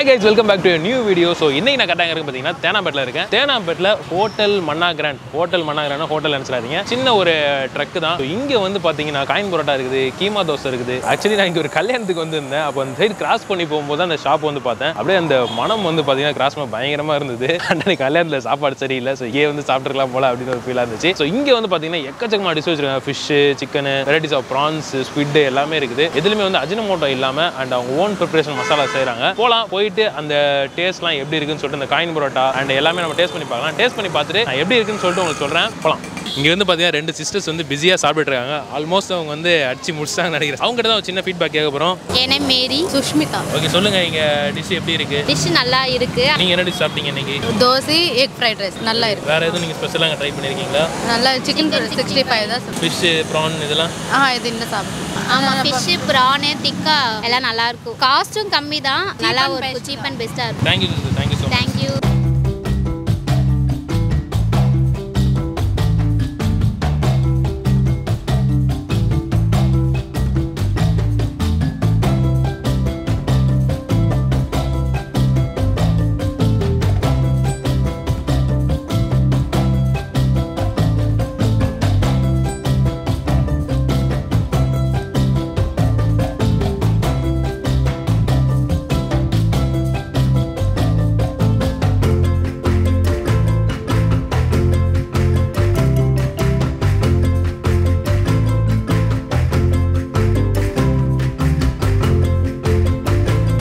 Hi guys welcome back to new video so இன்னைக்கு நான் கரெக்டாக இருக்கு பார்த்தீங்கன்னா தேனாம்பேட்டில் இருக்கேன். தேனாம்பேட்டில் hotel Manna grand hotel Manna grand hotel நினச்சிடாதீங்க. சின்ன ஒரு ட்ரக் தான். இங்கே வந்து பார்த்தீங்கன்னா காயின் பரோட்டா இருக்குது கீமா தோசை இருக்குது. ஆக்சுவலி நான் இங்கே ஒரு கல்யாணத்துக்கு வந்திருந்தேன். அப்போ அந்த சைடு கிராஸ் பண்ணி போகும்போது அந்த ஷாப் வந்து பார்த்தேன். அப்படியே அந்த மனம் வந்து பார்த்தீங்கன்னா கிராஸ் பயங்கரமாக இருந்தது. அன்றைக்கு கல்யாணத்தில் சாப்பாடு சரியில்லை. ஸோ இங்கே வந்து சாப்பிட்டுருக்கலாம் போல அப்படின்னு ஒரு ஃபீலாக இருந்துச்சு. ஸோ இங்கே வந்து பார்த்தீங்கன்னா எக்கச்சக்கமாக டிஷ் வச்சிருக்காங்க. Fish chicken varieties of prawns squid எல்லாமே இருக்குது. எதுலையுமே வந்து அஜினமோட்டோ இல்லாமல் அண்ட் அவங்க ஓன் ப்ரிப்பரேஷன் மசாலா செய்கிறாங்க போகலாம் போயிட்டு அந்த டேஸ்ட்லாம் எப்படி இருக்குன்னு சொல்லிட்டு அந்த காயின் பரோட்டா அண்ட் எல்லாமே நம்ம டேஸ்ட் பண்ணி பார்க்கலாம். டேஸ்ட் பண்ணி பார்த்துட்டு நான் எப்படி இருக்குன்னு சொல்லிட்டு உங்களுக்கு சொல்கிறேன் போகலாம் இங்கே வந்து பார்த்தீங்கன்னா ரெண்டு சிஸ்டர்ஸ் வந்து பிஸியாக சாப்பிட்டு இருக்காங்க ஆல்மோஸ்ட் அவங்க வந்து அடிச்சு முடிச்சாங்க நினைக்கிறேன். அவங்க தான் ஒரு சின்ன ஃபீட்பேக் கேட்க போகிறோம் என் மேரி சுஷ்மிதா. ஓகே சொல்லுங்கள் இங்கே டிஷ் எப்படி இருக்குது டிஷ் நல்லா இருக்கு. நீங்கள் என்ன டிஷ் சாப்பிட்டீங்க இன்னைக்கு? தோசை எக் ஃப்ரைட் ரைஸ் நல்லா இருக்கு. வேறு எதுவும் நீங்கள் ஸ்பெஷலாக ட்ரை பண்ணியிருக்கீங்களா நல்லா சிக்கன் சிக்ஸ்டி ஃபைவ் தான். ஃபிஷ்ஷு ப்ரான் இதெல்லாம்? ஆ இது இன்னும் சாப்பிட்டேன் ஆமா ஃபிஷ் ப்ரானு திக்கா எல்லாம் நல்லா இருக்கும். காஸ்ட்டும் கம்மி தான் நல்லா best. சீப் அண்ட் பெஸ்ட்டாக இருக்கும். Thank you thank you thank you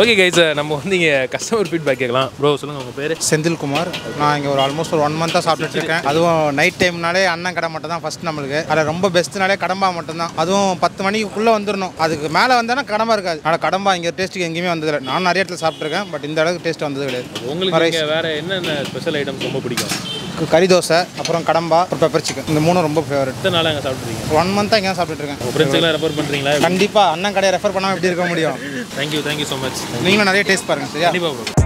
okay guys நம்ம வந்து இங்கே கஸ்டமர் ஃபீட்பேக் கேட்கலாம். ப்ரோ சொல்லுங்கள் உங்கள் பேர்? செந்தில்குமார். நான் இங்கே ஒரு ஆல்மோஸ்ட் ஒரு ஒன் மந்த்தாக சாப்பிட்டுட்டு இருக்கேன் அதுவும் நைட் டைம்னாலே அண்ணன் கடை மட்டும் தான் ஃபஸ்ட் நம்மளுக்கு. அதில் ரொம்ப பெஸ்ட்னாலே கடம்பா மட்டும்தான் அதுவும் பத்து மணிக்குள்ளே வந்துடணும் அதுக்கு மேலே வந்தேன்னா கடம்பா இருக்காது. ஆனால் கடம்பா இங்கே டேஸ்ட்டுக்கு எங்கேயுமே வந்ததில்லை நான் நிறைய இடத்துல சாப்பிட்ருக்கேன் பட் இந்த அளவுக்கு டேஸ்ட் வந்தது கிடையாது. உங்களுக்கு வேறு என்னென்ன ஸ்பெஷல் ஐட்டம்ஸ் ரொம்ப பிடிக்கும்? கறி தோசை அப்புறம் கடம்பா அப்புறம் பெப்பர் சிக்கன் இந்த மூணும் ரொம்ப ஃபேவரட் எத்தனை நாளாக சாப்பிட்றீங்க ஒன் மந்த்தாக இங்கே தான் சாப்பிட்டுட்டு இருக்கேன். ஃப்ரெண்ட்ஸ்லாம் ரெஃபர் பண்ணுறீங்களா கண்டிப்பாக அண்ணன் கடையை ரெஃபர் பண்ணாமல் எப்படி இருக்க முடியும்? தேங்க்யூ தேங்க்யூ ஸோ மச் நீங்களும் நிறைய டேஸ்ட் பாருங்கள் சரியா? கண்டிப்பாக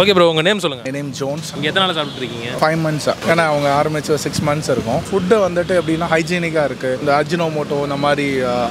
ஓகே ப்ரோ உங்கள் நேம் சொல்லுங்கள் நேம் ஜோன்ஸ் இங்கே எத்தனை நாள் சாப்பிட்ருக்கீங்க ஃபைவ் மந்த்ஸா ஏன்னா அவங்க ஆரம்பிச்சு சிக்ஸ் மந்த்ஸ் இருக்கும். ஃபுட்டு வந்துட்டு எப்படின்னா ஹைஜீனிக்காக இருக்குது இந்த அஜினோமோட்டோ இந்த மாதிரி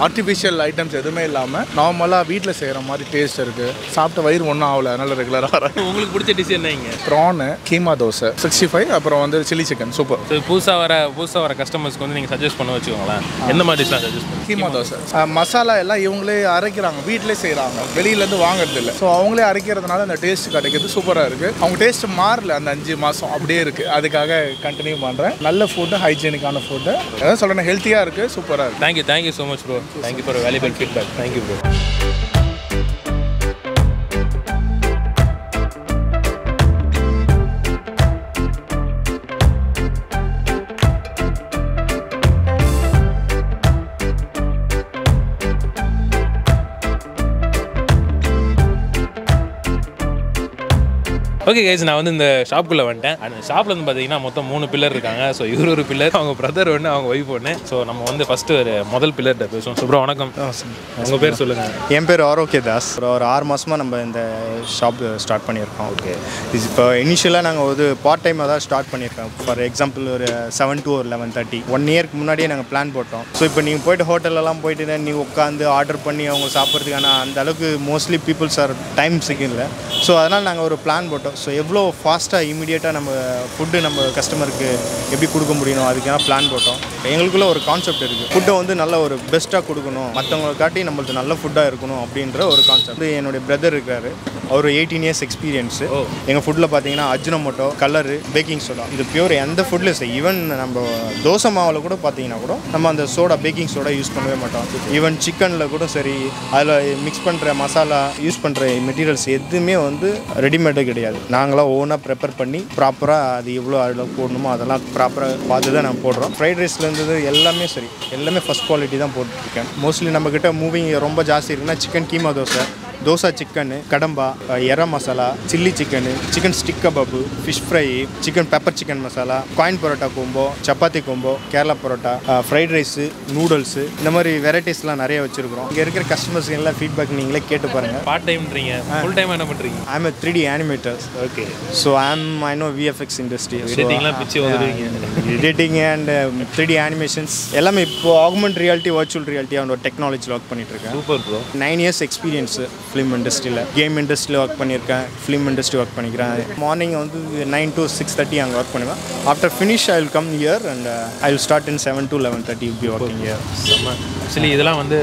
ஆர்டிஃபிஷியல் ஐட்டம்ஸ் எதுவுமே இல்லாமல் நார்மலாக வீட்டில் செய்கிற மாதிரி டேஸ்ட் இருக்குது சாப்பிட்ட வயிறு ஒன்றும் ஆகல அதனால ரெகுலராக வரேன் உங்களுக்கு பிடிச்ச டிஷ் என்ன இங்கே? Prawn keema dosa. Sixty five அப்புறம் வந்து சில்லி சிக்கன் சூப்பர் புதுசாக வர புதுசாக வர கஸ்டமர்ஸ்க்கு வந்து நீங்கள் சஜஸ்ட் பண்ண வச்சுக்கோங்களேன். எந்த மாதிரி டிஷ்லாம் சஜஸ்ட் பண்ணுங்க கீமா தோசை. மசாலா எல்லாம் இவங்களே அரைக்கிறாங்க. வீட்டிலே செய்கிறாங்க வெளியிலேருந்து வாங்குறது இல்லை ஸோ அவங்களே அரைக்கிறதுனால அந்த டேஸ்ட் கிடைக்கிறது சூப்பராக இருக்குது அவங்க டேஸ்ட் மாறல அந்த அஞ்சு மாதம் அப்படியே இருக்குது அதுக்காக கண்டினியூ பண்ணுறேன் நல்ல ஃபுட்டு ஹைஜீனிக்கான ஃபுட்டு அதான் சொல்கிறேன் ஹெல்த்தியாக இருக்குது சூப்பராக இருக்குது thank you thank you so much bro thank you for valuable feedback thank you bro okay guys நான் வந்து இந்த ஷாப்புக்குள்ளே வந்துட்டேன். அந்த ஷாப்பில் வந்து பார்த்தீங்கன்னா மொத்தம் மூணு பில்லர் இருக்காங்க. ஸோ இவர் ஒரு பில்லர் அவங்க பிரதர் ஒன்று அவங்க ஒய்ஃப் ஒன்று ஸோ நம்ம வந்து ஃபஸ்ட்டு ஒரு முதல் பில்லர்கிட்ட பேசுவோம். ஸோ ப்ரோ வணக்கம். உங்கள் பேர் சொல்லுங்கள் என் பேர் ஆரோக்கிய தாஸ். ஒரு ஆறு மாதமாக நம்ம இந்த ஷாப் ஸ்டார்ட் பண்ணியிருக்கோம். ஓகே இது இப்போ இனிஷியலாக நாங்கள் ஒரு பார்ட் டைமாக தான் ஸ்டார்ட் பண்ணியிருக்கோம். ஃபார் எக்ஸாம்பிள் ஒரு செவன் to ஒரு லெவன் தேர்ட்டி ஒன் இயர்க்கு முன்னாடியே நாங்கள் பிளான் போட்டோம். ஸோ இப்போ நீங்கள் போயிட்டு ஹோட்டலெல்லாம் போயிட்டு நீ உட்காந்து ஆர்டர் பண்ணி அவங்க சாப்பிட்றதுக்கான அந்த அளவுக்கு மோஸ்ட்லி பீப்புள்ஸ் ஆர் டைம் சிக்கில்ல ஸோ அதனால் நாங்கள் ஒரு பிளான் போட்டோம். ஸோ எவ்வளோ ஃபாஸ்ட்டாக இமீடியட்டாக நம்ம ஃபுட்டு நம்ம கஸ்டமருக்கு எப்படி கொடுக்க முடியும் அதுக்கான பிளான் போட்டோம். எங்களுக்குள்ள ஒரு கான்செப்ட் இருக்குது ஃபுட்டை வந்து நல்ல ஒரு பெஸ்ட்டாக கொடுக்கணும். மற்றவங்களை காட்டி நம்மளுக்கு நல்ல ஃபுட்டாக இருக்கணும் அப்படின்ற ஒரு கான்செப்ட் என்னுடைய பிரதர் இருக்காரு. அவர் எயிட்டீன் இயர்ஸ் எக்ஸ்பீரியன்ஸு எங்கள் ஃபுட்டில் பார்த்தீங்கன்னா அஜினமோட்டோ கலரு பேக்கிங் சோடா இது பியூர் எந்த ஃபுட்லையும் சரி ஈவன் நம்ம தோசை மாவில் கூட பார்த்தீங்கன்னா கூட நம்ம அந்த சோடா பேக்கிங் சோடா யூஸ் பண்ணவே மாட்டோம். ஈவன் சிக்கனில் கூட சரி அதில் மிக்ஸ் பண்ணுற மசாலா யூஸ் பண்ணுற மெட்டீரியல்ஸ் எதுவுமே வந்து ரெடிமேடு கிடையாது. நாங்களாம் ஓனாக ப்ரிப்பேர் பண்ணி ப்ராப்பராக அது எவ்வளோ அதில் போடணுமோ அதெல்லாம் ப்ராப்பராக பார்த்து தான் நாங்கள் போடுறோம். ஃப்ரைட் ரைஸ்லேருந்து எல்லாமே சரி. எல்லாமே ஃபஸ்ட் குவாலிட்டி தான் போட்டுருக்கேன் மோஸ்ட்லி நம்மக்கிட்ட மூவிங் ரொம்ப ஜாஸ்தி இருக்குன்னா சிக்கன் கீமா தோசை. தோசை சிக்கனு கடம்பா எற masala chilli chicken chicken stick kebab fish fry chicken pepper chicken masala coin parotta combo chapati combo Kerala parotta fried rice noodles இந்த மாதிரி வெரைட்டிஸ்லாம் நிறைய வச்சுருக்கிறோம். இங்கே இருக்கிற கஸ்டமர்ஸ் எல்லாம் ஃபீட்பேக் நீங்களே கேட்டு பாருங்கள் பார்ட் டைம்ன்றீங்க ஃபுல் டைம் என்ன பண்றீங்க? I'm a 3D animator. Okay so I'm I know VFX industry editing and three D animations எல்லாமே இப்போ ஆகுமெண்ட் ரியாலிட்டி வர்ச்சுவல் ரியாலிட்டி ஒரு டெக்னாலஜியில் ஒர்க் பண்ணிட்டு இருக்கேன் super bro nine years experience film இண்டஸ்ட்ரியில் கேம் இண்டஸ்ட்ரியில் ஒர்க் பண்ணியிருக்கேன். ஃபிலிம் இண்டஸ்ட்ரி ஒர்க் பண்ணிக்கிறேன். மார்னிங் வந்து நைன் டு சிக்ஸ் தேர்ட்டி அங்கே ஒர்க் பண்ணுவேன். After finish I will come here and I will start in seven to eleven thirty be working here செம்ம. Actually இதெல்லாம் வந்து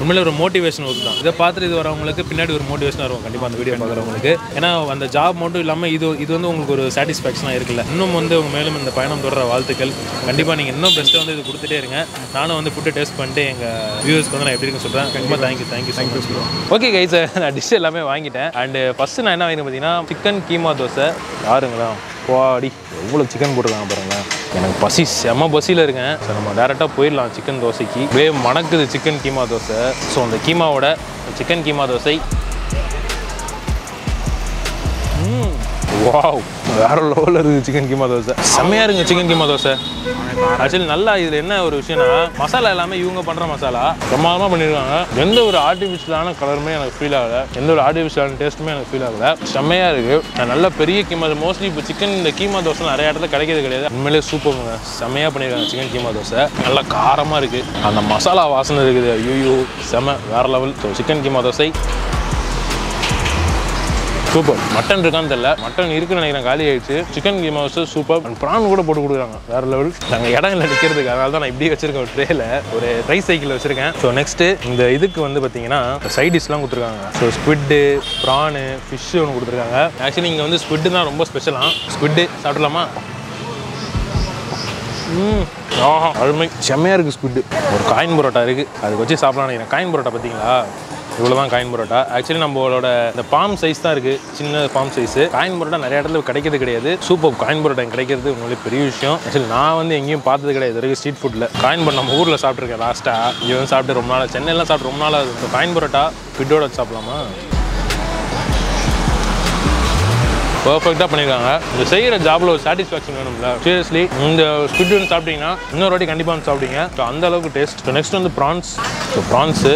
உண்மையில ஒரு மோட்டிவேஷன் ஒர்க் தான். இதை பார்த்துட்டு இது வரவங்களுக்கு பின்னாடி ஒரு மோட்டிவேஷன் வரும் கண்டிப்பாக அந்த வீடியோ பார்க்குறவங்களுக்கு. ஏன்னா அந்த ஜாப் மட்டும் இல்லாமல் இது இது வந்து உங்களுக்கு ஒரு சாட்டிஸ்ஃபேக்ஷனாக இருக்குல்ல. இன்னும் வந்து உங்க மேலும் இந்த பயணம் தொடர வாழ்த்துக்கள். கண்டிப்பாக நீங்கள் இன்னும் பெஸ்ட்டாக வந்து இது கொடுத்துட்டே இருங்க. நானும் வந்து ஃபுட்டு டேஸ்ட் பண்ணிட்டு எங்கள் வியூவர்ஸ்க்கு வந்து நான் எப்படி இருக்குன்னு சொல்கிறேன் ரொம்ப thank you thank you thank you okay guys நான் டிஷ் எல்லாமே வாங்கிட்டேன். அண்டு ஃபஸ்ட்டு நான் என்ன வாங்கினேன் பார்த்தீங்கன்னா சிக்கன் கீமா தோசை. யாருங்களா? பாடி எவ்வளோ சிக்கன் போட்டிருக்காங்க பாருங்கள் எனக்கு பசி செம பசியில் இருக்கேன். ஸோ நம்ம டேரெக்டாக போயிடலாம் சிக்கன் தோசைக்கு. வே மணக்குது சிக்கன் கீமா தோசை. ஸோ அந்த கீமாவோட சிக்கன் கீமா தோசை வாவ் வேற லெவலில் இருக்குது சிக்கன் கீமா தோசை. செம்மையாக இருக்குங்க சிக்கன் கீமா தோசை. ஆக்சுவலி நல்லா இதில் என்ன ஒரு விஷயம்னா மசாலா எல்லாமே இவங்க பண்ணுற மசாலா. பிரமாதமாக பண்ணியிருக்காங்க எந்த ஒரு ஆர்டிஃபிஷியலான கலருமே எனக்கு ஃபீல் ஆகலை. எந்த ஒரு ஆர்டிஃபிஷியலான டேஸ்ட்டுமே எனக்கு ஃபீல் ஆகலை. செம்மையாக இருக்குது நல்ல பெரிய கீமா மோஸ்ட்லி இப்போ சிக்கன் இந்த கீமா தோசை நிறைய இடத்துல கிடைக்கிறது கிடையாது. உண்மையிலேயே சூப்பருங்க செம்மையாக பண்ணியிருக்காங்க சிக்கன் கீமா தோசை. நல்லா காரமாக இருக்குது அந்த மசாலா வாசனை இருக்குது. ஐயோ செம. வேற level chicken keema dosa. Super mutton இருக்கான்னு தெரியல. மட்டன் இருக்குன்னு நினைக்கிறேன். காலி ஆயிடுச்சு. சிக்கன் கீமா வச்சு சூப்பர் அண்ட் ப்ரான் கூட போட்டு கொடுக்குறாங்க. வேற லெவல் நாங்கள் இடம் இல்லை நிற்கிறதுக்கு அதனால தான் நான் இப்படி வச்சிருக்கேன். ஒரு ட்ரேல ஒரு ட்ரை சைக்கிள் வச்சிருக்கேன். ஸோ நெக்ஸ்ட்டு இந்த இதுக்கு வந்து பார்த்தீங்கன்னா சைட் டிஷ்லாம் கொடுத்துருக்காங்க. ஸோ ஸ்குவிட்டு ப்ரானு ஃபிஷ்ஷு ஒன்று கொடுத்துருக்காங்க. ஆக்சுவலி இங்கே வந்து ஸ்குவிட்டு தான் ரொம்ப ஸ்பெஷலாக ஸ்குவிட்டு சாப்பிடலாமா? ம். ஆஹா அருமை. செம்மையாக இருக்குது ஸ்குவிட்டு ஒரு காயின் பரோட்டா இருக்குது அதுக்கு வச்சு சாப்பிடலாம் நினைக்கிறேன். காயின் பரோட்டா பார்த்தீங்களா இவ்வளோ தான் காயின் பரோட்டா. ஆக்சுவலி நம்மளோட இந்த பாம் சைஸ் தான் இருக்குது சின்ன பாம் சைஸு காயின் பரோட்டா நிறைய இடத்துல கிடைக்கிறது கிடையாது. சூப்பர் காயின் பரோட்டா கிடைக்கிறது உண்மையிலே பெரிய விஷயம். ஆக்சுவலி நான் வந்து எங்கேயும் பார்த்தது கிடையாது. வரைக்கும் ஸ்ட்ரீட் ஃபுட்டில் காயின் பரோட்டா நம்ம ஊரில் சாப்பிட்ருக்கேன் லாஸ்ட்டாக இங்கே வந்து சாப்பிட்டு ரொம்ப நாள். சென்னையெல்லாம் சாப்பிட்டு ரொம்ப நாள் ஆகுது. காயின் பரோட்டா ஃபிட்டோட சாப்பிடலாமா? பர்ஃபெக்டாக பண்ணியிருக்காங்க இந்த செய்கிற ஜாபில் ஒரு சாட்டிஸ்ஃபேக்ஷன் வேணும்ல. சீரியஸ்லி இந்த ஸ்குட் வந்து சாப்பிட்டீங்கன்னா இன்னொரு வாட்டி கண்டிப்பாக வந்து சாப்பிட்டீங்க ஸோ அந்த அளவுக்கு டேஸ்ட் நெக்ஸ்ட் வந்து ப்ரான்ஸ் ஸோ ப்ரான்ஸு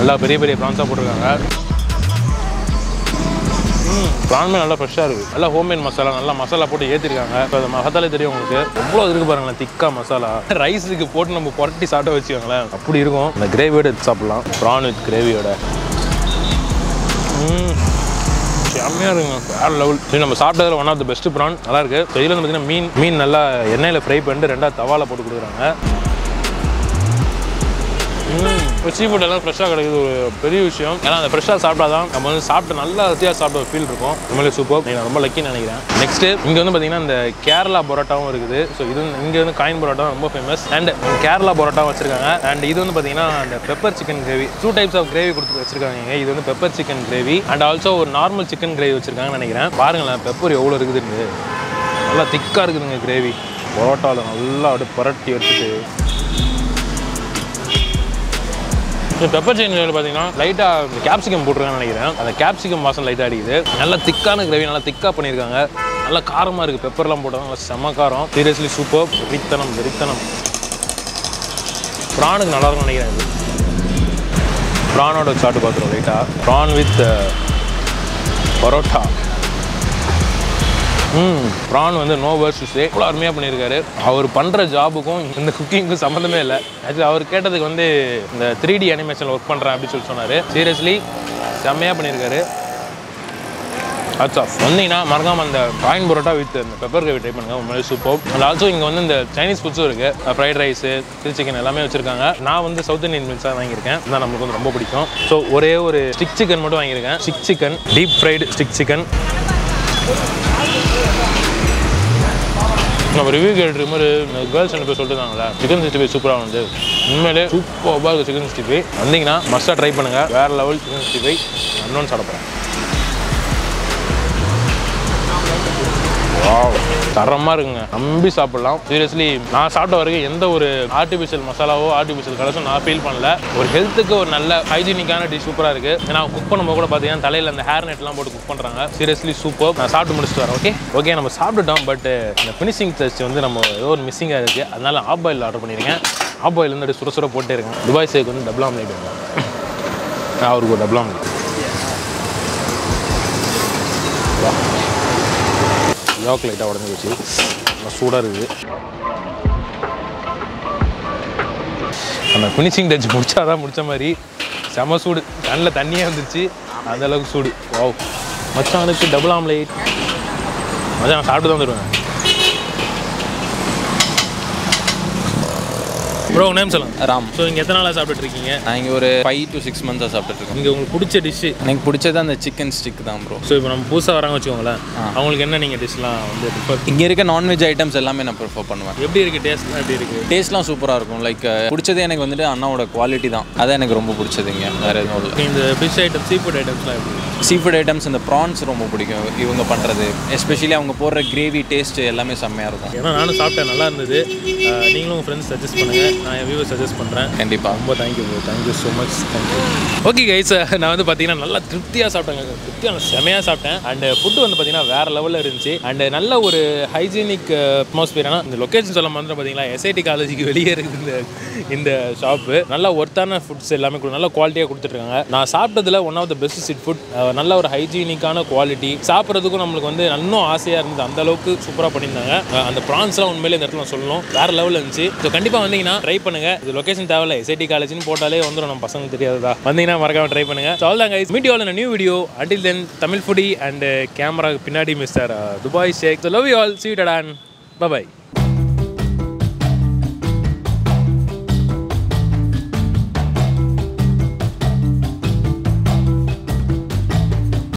நல்லா பெரிய பெரிய ப்ரான்ஸாக போட்டிருக்காங்க. ப்ரான்மே நல்லா ஃப்ரெஷ்ஷாக இருக்குது நல்லா ஹோம்மேட் மசாலா நல்லா மசாலா போட்டு ஏற்றிருக்காங்க இப்போ அந்த மசாலே தெரியும் உங்களுக்கு. எவ்வளோ இருக்குது பாருங்களேன் திக்கா மசாலா. ரைஸுக்கு போட்டு நம்ம புரட்டி சாப்பிட்ட வச்சுக்கோங்களேன். அப்படி இருக்கும். இந்த கிரேவியோட எடுத்து சாப்பிட்லாம். ப்ரான் வித் கிரேவியோட செம்மையாக இருக்குங்க. வேறு லெவல் சரி நம்ம சாப்பிட்டதில் one of the best prawn நல்லா இதில் வந்து பார்த்தீங்கன்னா மீன் மீன் நல்லா எண்ணெயில் ஃப்ரை பண்ணிட்டு ரெண்டாவது தவால போட்டு கொடுக்குறாங்க. இப்போ சீ ஃபுட் எல்லாம் ஃப்ரெஷ்ஷாக கிடைக்குது ஒரு பெரிய விஷயம். ஏன்னா அந்த ஃப்ரெஷ்ஷாக சாப்பிட்டா தான் நம்ம வந்து சாப்பிட்டு நல்லா ருசியாக சாப்பிட்ட ஒரு ஃபீல் இருக்கும் ரொம்பவே சூப்பர் நான் ரொம்ப லக்கின்னு நினைக்கிறேன். நெக்ஸ்ட்டு இங்கே வந்து பார்த்தீங்கன்னா இந்த கேரளா பரோட்டாவும் இருக்குது. ஸோ இது வந்து இங்கே வந்து காயின் பரோட்டா ரொம்ப ஃபேமஸ் அண்ட் கேரளா பரோட்டாவும் வச்சிருக்காங்க. அண்ட் இது வந்து பார்த்தீங்கன்னா அந்த pepper chicken gravy two types of gravy கொடுத்து வச்சிருக்காங்க இது வந்து pepper chicken gravy and also ஒரு நார்மல் சிக்கன் கிரேவி வச்சிருக்காங்கன்னு நினைக்கிறேன். பாருங்களேன் பெப்பர் எவ்வளோ இருக்குதுன்னு. நல்லா திக்காக இருக்குதுங்க கிரேவி பரோட்டாவில் நல்லா அப்படியே புரட்டி எடுத்துட்டு. பெப்பர் சிக்கன் பார்த்தீங்கன்னா லைட்டாக கேப்சிகம் போட்டிருக்காங்கன்னு நினைக்கிறேன். அந்த கேப்சிகம் வாசம் லைட்டாக அடிக்குது. நல்லா திக்கான கிரேவி நல்லா திக்காக பண்ணியிருக்காங்க. நல்லா காரமாக இருக்குது பெப்பர்லாம் போட்டாங்க நல்லா செம்ம காரம். சீரியஸ்லி சூப்பர் வெறித்தனம் வெறித்தனம். ப்ரானுக்கு நல்லாயிருக்கும் நினைக்கிறேன் இது. ப்ரானோட சாப்பிட்டு பார்த்துருவோம் லைட்டாக ப்ரான் வித் பரோட்டா. ப்ரான் வந்து நோ வேர்ஸ் இவ்வளோ அருமையாக பண்ணியிருக்காரு. அவர் பண்ணுற ஜாபுக்கும் இந்த குக்கிங்க்கும் சம்மந்தமே இல்லை. ஆக்சுவலி அவர் கேட்டதுக்கு வந்து இந்த த்ரீ டி அனிமேஷனில் ஒர்க் பண்ணுறேன் அப்படின்னு சொல்லி சொன்னார். சீரியஸ்லி செம்மையாக பண்ணியிருக்காரு. அச்சா வந்தீங்கன்னா மறக்காம அந்த காயின் பரோட்டா வித் அந்த பெப்பர் கிரேவி ட்ரை பண்ணுங்க. உண்மையிலே சூப்பர் அண்ட் ஆல்சோ இங்கே வந்து இந்த சைனீஸ் ஃபுட்ஸும் இருக்குது ஃப்ரைட் ரைஸு சில்லி சிக்கன் எல்லாமே வச்சிருக்காங்க. நான் வந்து சவுத் இந்தியன் மீல்ஸ் தான் வாங்கியிருக்கேன். அதான் நம்மளுக்கு வந்து ரொம்ப பிடிக்கும். ஸோ ஒரே ஒரு ஸ்டிக் சிக்கன் மட்டும் வாங்கியிருக்கேன். Stick chicken deep fried stick chicken நம்ம ரிவ்யூ கேட்டு மாதிரி கேர்ள்ஸ் ரெண்டு பேர் சொல்லிட்டுருந்தாங்களே சிக்கன் சிக்ஸ்டி ஃபைவ் சூப்பராக வந்து உண்மையிலே சூப்பராக இருக்குது சிக்கன் சிக்ஸ்டி ஃபைவ் வந்தீங்கன்னா மஸ்ட்டாக ட்ரை பண்ணுங்கள் வேறு லெவல் சிக்கன் சிக்ஸ்டி ஃபைவ் அன்னோன்னு சாப்பிட்றேன் தரமாக இருக்குங்க. நம்பி சாப்பிடலாம். சீரியஸ்லி நான் சாப்பிட்ட வரைக்கும் எந்த ஒரு ஆர்டிஃபிஷியல் மசாலாவோ ஆர்டிஃபிஷியல் கலர்ஸும் நான் ஃபீல் பண்ணல. ஒரு ஹெல்த்துக்கு ஒரு நல்ல ஹைஜீனிக்கான டிஷ் சூப்பராக இருக்குது ஏன்னா குக் பண்ணும்போது கூட பார்த்தீங்கன்னா தலையில் அந்த ஹேர் நெட்லாம் போட்டு குக் பண்ணுறாங்க சீரியஸ்லி சூப்பர் நான் சாப்பிட்டு முடிச்சுட்டு வரேன் ஓகே ஓகே நம்ம சாப்பிட்டுட்டோம் பட் இந்த ஃபினிஷிங் டச் வந்து நம்ம ஏதோ ஒரு மிஸ்ஸிங்காக இருக்குது அதனால ஆப் பாயில் ஆர்டர் பண்ணியிருக்கேன் ஆப் பாயில் வந்து அப்படியே சுட சுட போட்டே இருக்கேன். துபாய் சேக்கு வந்து டபுள் ஆம்லேட் வேணும். அவருக்கு ஒரு டபுள் ஆம்லேட் யோக் லைட்டாக உடஞ்சி வச்சு நல்லா சூடாக இருக்குது. அந்த ஃபினிஷிங் டச் முடிச்சா தான் மாதிரி. செம சூடு. கண்ணில் தண்ணியே வந்துருச்சு. அந்தளவுக்கு சூடு. வாவ் மச்சானுக்கு டபுள் ஆம்லேட் மச்சான் சாப்பிட்டு தான் தருவேன். ப்ரோ நேம் சொல்லுங்க. ராம் ஸோ இங்கே எத்தனை நாளாக சாப்பிட்டுட்டு இருக்கீங்க நான் இங்கே ஒரு ஃபைவ் டு சிக்ஸ் மந்த்ஸாக சாப்பிட்டுட்டு இருக்கேன் இங்கே உங்களுக்கு பிடிச்ச டிஷ்ஷு எனக்கு பிடிச்சது அந்த சிக்கன் ஸ்டிக் தான் ப்ரோ ஸோ இப்போ நம்ம புதுசாக வராங்க வச்சுக்கோங்களேன் அவங்களுக்கு என்ன நீங்கள் டிஷ்லாம் வந்து ப்ரிஃபர் இங்கே இருக்க நான்வெஜ் ஐட்டம்ஸ் எல்லாமே நான் ப்ரிஃபர் பண்ணுவேன். எப்படி இருக்குது டேஸ்ட்லாம் எப்படி இருக்குது டேஸ்ட்லாம் சூப்பராக இருக்கும். லைக் பிடிச்சது எனக்கு வந்துட்டு அண்ணாவோட குவாலிட்டி தான். அதான் எனக்கு ரொம்ப பிடிச்சது இங்கே. வேறு எதுவும் இல்லை. இந்த ஃபிஷ் ஐட்டம் சீ ஃபுட் ஐட்டம்ஸ்லாம் எப்படி சீ ஃபுட் ஐட்டம்ஸ் இந்த ப்ரான்ஸ் ரொம்ப பிடிக்கும். இவங்க பண்ணுறது எஸ்பெஷலி அவங்க போடுற கிரேவி டேஸ்ட் எல்லாமே செம்மையாக இருக்கும். ஏன்னா நானும் சாப்பிட்டேன். நல்லா இருந்தது. நீங்களும் உங்கள் ஃப்ரெண்ட்ஸ் சஜஸ்ட் பண்ணுங்கள் நான் என் வியூவை சஜஸ்ட் பண்ணுறேன் கண்டிப்பாக ரொம்ப thank you bro thank you so much thank you okay guys நான் வந்து பார்த்தீங்கன்னா நல்லா திருப்தியாக சாப்பிட்டேங்க. திருப்தியாக செமையாக சாப்பிட்டேன். அண்ட் ஃபுட்டு வந்து பார்த்தீங்கன்னா வேறு லெவலில் இருந்துச்சு. அண்ட் நல்ல ஒரு ஹைஜீனிக் அட்மாஸ்பியர் ஆனால் இந்த லொக்கேஷன் சொல்ல மாதிரி பார்த்தீங்களா எஸ்ஐடி காலேஜுக்கு வெளியே இருக்குது இந்த இந்த ஷாப்பு நல்லா ஒர்த்தான ஃபுட்ஸ் எல்லாமே கொடு- நல்ல குவாலிட்டியாக கொடுத்துட்ருக்காங்க. நான் சாப்பிட்டதுல one of the best street food நல்ல ஒரு ஹைஜீனிக்கான குவாலிட்டி சாப்பிட்றதுக்கும் நம்மளுக்கு வந்து இன்னும் ஆசையாக இருந்தது. அந்த அளவுக்கு சூப்பராக பண்ணியிருந்தாங்க. அந்த ப்ரான்ஸ்லாம் உண்மையிலே இந்த இடத்துல சொல்லணும். வேறு லெவலில் இருந்துச்சு. ஸோ கண்டிப்பாக வந்தீங்கன்னா ட்ரை பண்ணுங்க. இது லொகேஷன் தேவையில்ல எஸ்ஐடி காலேஜ்னு போட்டாலே வந்துடும் நம்ம பசங்க தெரியாததா. வந்தீங்கன்னா மறக்காம ட்ரை பண்ணுங்க. ஸோ அவ்வளோதான் guys new video until then Tamil foodie and camera பின்னாடி mister uh, Dubai Sheikh. Love you all see டடான் by